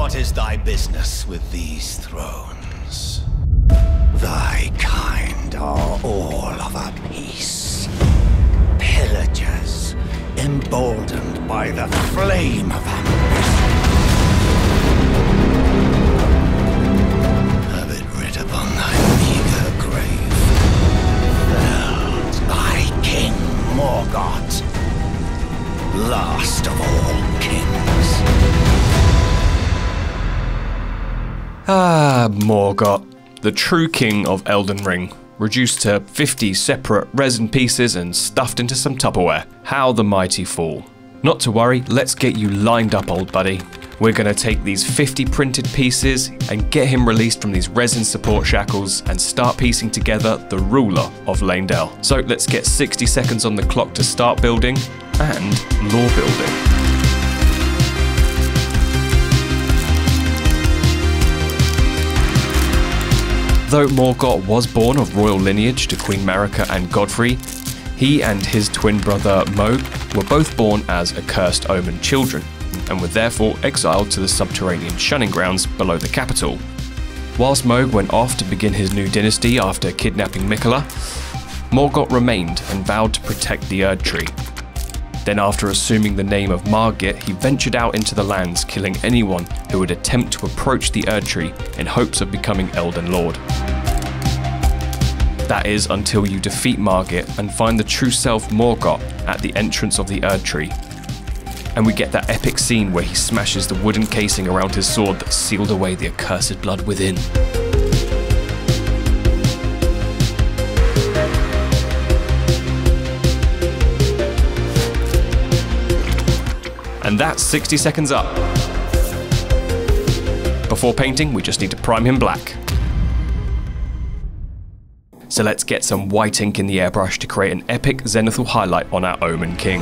What is thy business with these thrones? Thy kind are all of a piece. Pillagers, emboldened by the flame of ambition. Ah, Morgott, the true king of Elden Ring, reduced to 50 separate resin pieces and stuffed into some Tupperware. How the mighty fall. Not to worry, let's get you lined up, old buddy. We're to take these 50 printed pieces and get him released from these resin support shackles and start piecing together the ruler of Leyndell. So let's get 60 seconds on the clock to start building and lore building. Though Morgott was born of royal lineage to Queen Marika and Godfrey, he and his twin brother Mohg were both born as accursed omen children, and were therefore exiled to the subterranean shunning grounds below the capital. Whilst Mohg went off to begin his new dynasty after kidnapping Miquella, Morgott remained and vowed to protect the Erd Tree, then, after assuming the name of Margit, he ventured out into the lands, killing anyone who would attempt to approach the Erdtree in hopes of becoming Elden Lord. That is until you defeat Margit and find the true self Morgott at the entrance of the Erdtree. And we get that epic scene where he smashes the wooden casing around his sword that sealed away the accursed blood within. And that's 60 seconds up. Before painting, we just need to prime him black. So let's get some white ink in the airbrush to create an epic zenithal highlight on our Omen King.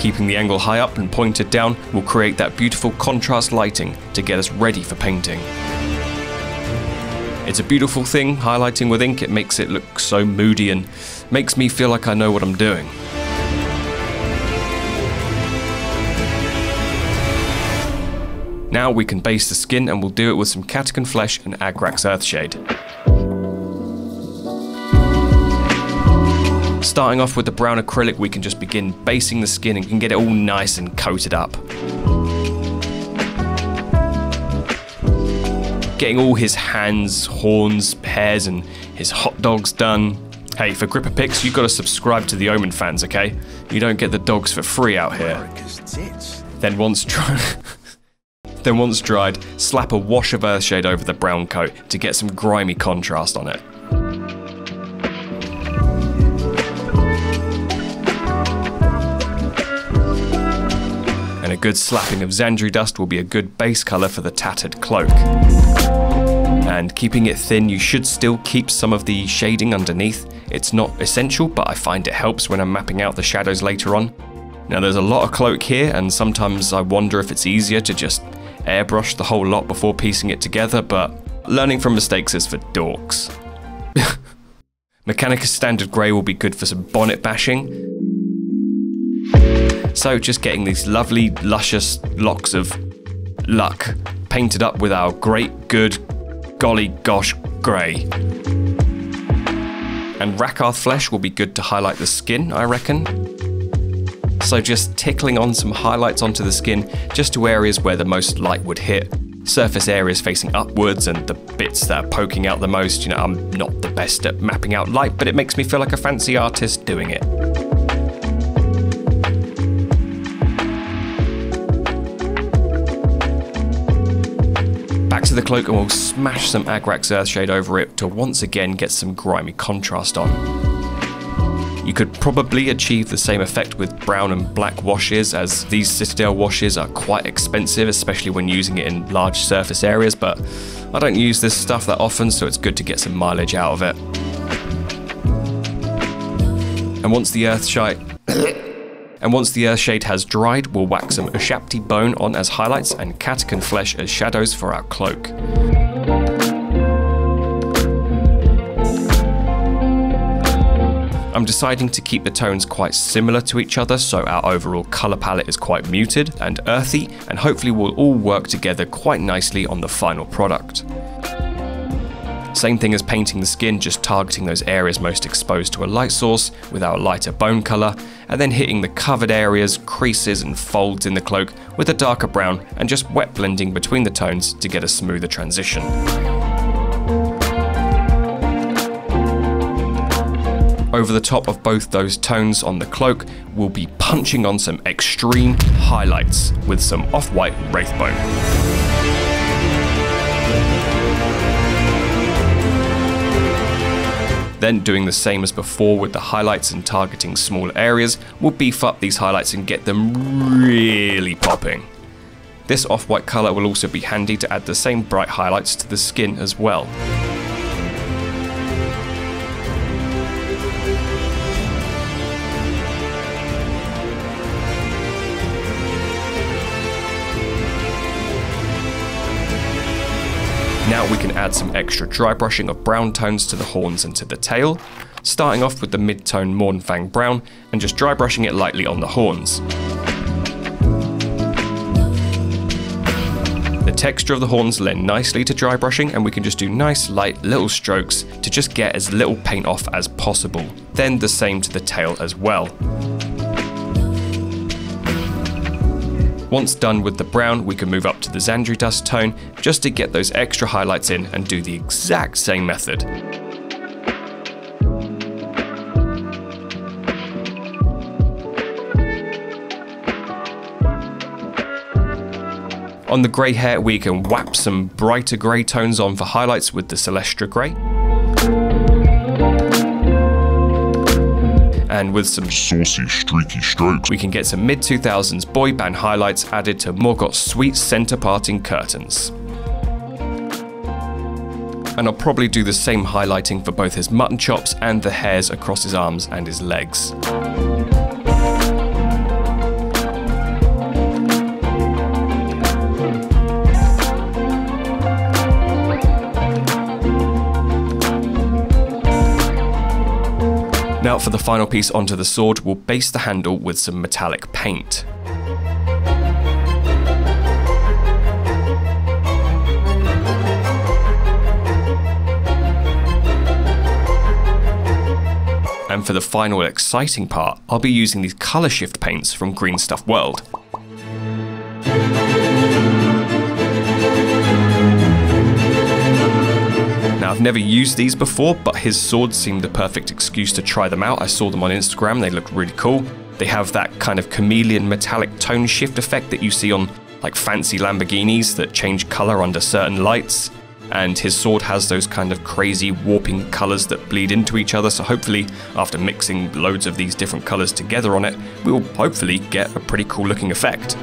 Keeping the angle high up and pointed down will create that beautiful contrast lighting to get us ready for painting. It's a beautiful thing, highlighting with ink, it makes it look so moody and makes me feel like I know what I'm doing. Now we can base the skin and we'll do it with some Catachan Flesh and Agrax Earthshade. Starting off with the brown acrylic, we can just begin basing the skin and can get it all nice and coated up. Getting all his hands, horns, hairs, and his hot dogs done. Hey, for Gripper Picks, you've got to subscribe to the Omen fans, okay? You don't get the dogs for free out here. Then once dry. Then once dried, slap a wash of Earthshade over the brown coat to get some grimy contrast on it. And a good slapping of Zandri dust will be a good base colour for the tattered cloak. And keeping it thin, you should still keep some of the shading underneath. It's not essential, but I find it helps when I'm mapping out the shadows later on. Now there's a lot of cloak here, and sometimes I wonder if it's easier to just airbrush the whole lot before piecing it together, but learning from mistakes is for dorks. Mechanicus Standard Grey will be good for some bonnet bashing. So just getting these lovely, luscious locks of luck painted up with our great, good, golly gosh grey. And Rakarth Flesh will be good to highlight the skin, I reckon. So just tickling on some highlights onto the skin just to areas where the most light would hit. Surface areas facing upwards and the bits that are poking out the most, you know, I'm not the best at mapping out light, but it makes me feel like a fancy artist doing it. Back to the cloak and we'll smash some Agrax Earthshade over it to once again get some grimy contrast on. You could probably achieve the same effect with brown and black washes as these Citadel washes are quite expensive, especially when using it in large surface areas, but I don't use this stuff that often, so it's good to get some mileage out of it. And once the earth shite and once the Earthshade has dried, we'll whack some Ushabti bone on as highlights and Catachan flesh as shadows for our cloak. Deciding to keep the tones quite similar to each other so our overall colour palette is quite muted and earthy and hopefully will all work together quite nicely on the final product. Same thing as painting the skin, just targeting those areas most exposed to a light source with our lighter bone colour, and then hitting the covered areas, creases and folds in the cloak with a darker brown and just wet blending between the tones to get a smoother transition. Over the top of both those tones on the cloak, we'll be punching on some extreme highlights with some off-white Wraithbone. Then doing the same as before with the highlights and targeting small areas, we'll beef up these highlights and get them really popping. This off-white colour will also be handy to add the same bright highlights to the skin as well. We can add some extra dry brushing of brown tones to the horns and to the tail, starting off with the mid-tone Mournfang Brown and just dry brushing it lightly on the horns. The texture of the horns lend nicely to dry brushing and we can just do nice light little strokes to just get as little paint off as possible. Then the same to the tail as well. Once done with the brown, we can move up to the Zandri dust tone just to get those extra highlights in and do the exact same method. On the grey hair, we can whap some brighter grey tones on for highlights with the Celestra Grey. And with some saucy, streaky strokes, we can get some mid 2000s boy band highlights added to Morgott's sweet center parting curtains. And I'll probably do the same highlighting for both his mutton chops and the hairs across his arms and his legs. For the final piece onto the sword, we'll base the handle with some metallic paint. And for the final exciting part, I'll be using these colour shift paints from Green Stuff World. I've never used these before, but his swords seemed the perfect excuse to try them out. I saw them on Instagram, they looked really cool. They have that kind of chameleon metallic tone shift effect that you see on like fancy Lamborghinis that change color under certain lights. And his sword has those kind of crazy warping colors that bleed into each other. So, hopefully, after mixing loads of these different colors together on it, we'll hopefully get a pretty cool looking effect.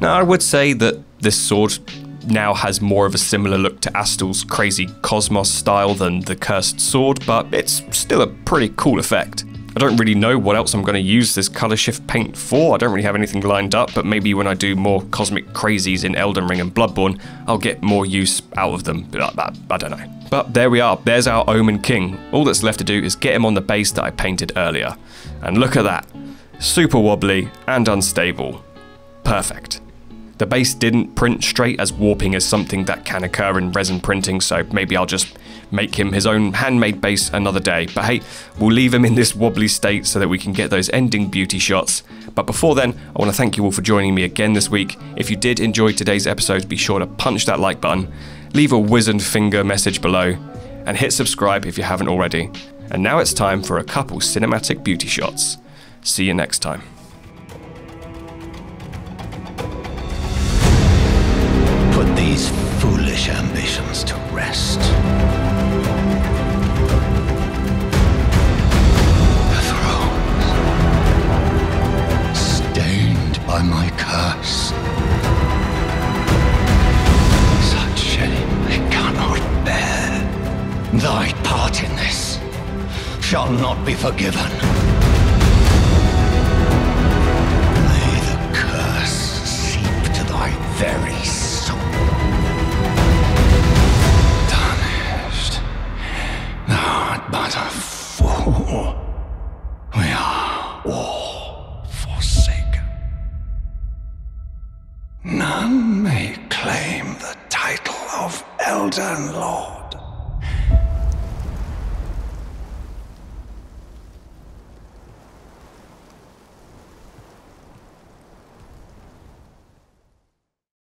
Now, I would say that this sword now has more of a similar look to Astel's crazy Cosmos style than the Cursed Sword, but it's still a pretty cool effect. I don't really know what else I'm going to use this color shift paint for. I don't really have anything lined up, but maybe when I do more cosmic crazies in Elden Ring and Bloodborne, I'll get more use out of them. I, I, uh, I don't know. But there we are, there's our Omen King. All that's left to do is get him on the base that I painted earlier. And look at that. Super wobbly and unstable. Perfect. The base didn't print straight as warping is something that can occur in resin printing, so maybe I'll just make him his own handmade base another day. But hey, we'll leave him in this wobbly state so that we can get those ending beauty shots. But before then, I want to thank you all for joining me again this week. If you did enjoy today's episode, be sure to punch that like button, leave a wizened finger message below, and hit subscribe if you haven't already. And now it's time for a couple cinematic beauty shots. See you next time. Rest. The throne, stained by my curse. Such shame I cannot bear. Thy part in this shall not be forgiven. May the curse seep to thy very None may claim the title of Elden Lord.